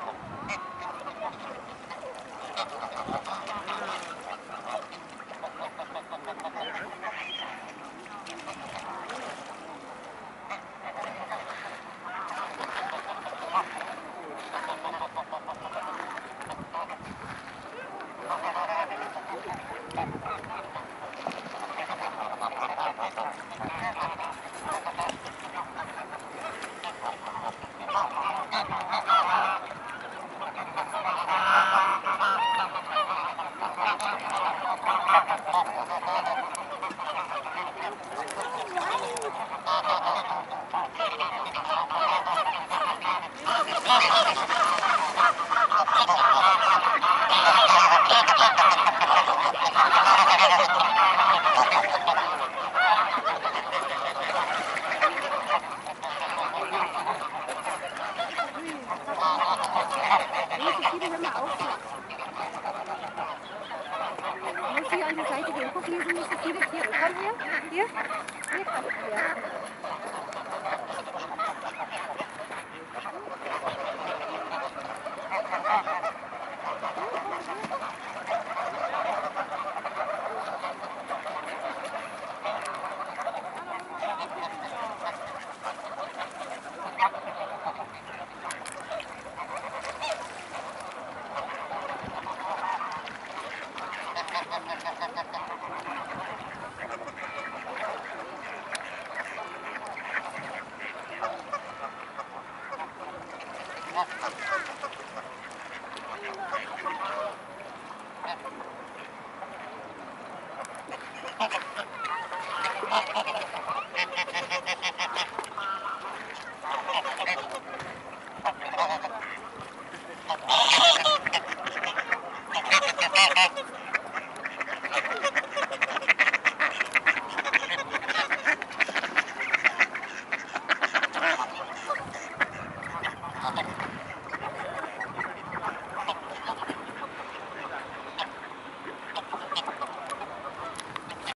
Thank you. Mal auf. Du musst hier an die Seite gehen. Guck, hier sind nicht so viele Tiere. Komm her. Hier. Hier kannst du her.